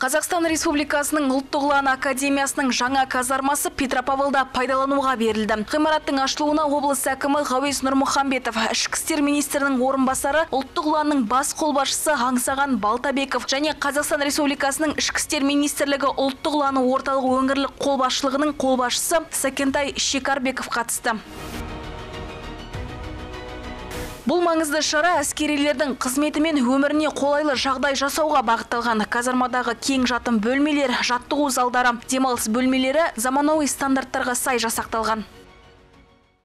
Қазақстан Республикасының ұлттық ұлан академиясының жаңа казармасы Петропавлда пайдалануға берілді. Ғимараттың ашылуына облыс әкімі Ғауес Нұрмұхамбетов, ішкі істер министрінің орынбасары, ұлттық ұланның бас қолбасшысы Аңсаған Балтабеков және Қазақстан Республикасының ішкі істер министрлігі ұлттық ұланы орталық өңірлік қолбасшылығының қолбасшысы Сакентай Шекарбеков қатысты. Бұл маңызды шара әскерилердің қызметі мен өміріне қолайлы жағдай жасауға бағытталған. Казармадағы кең жатын бөлмелер, жаттығу залдары, демалыс бөлмелері заманауи стандарттарға сай жасақталған.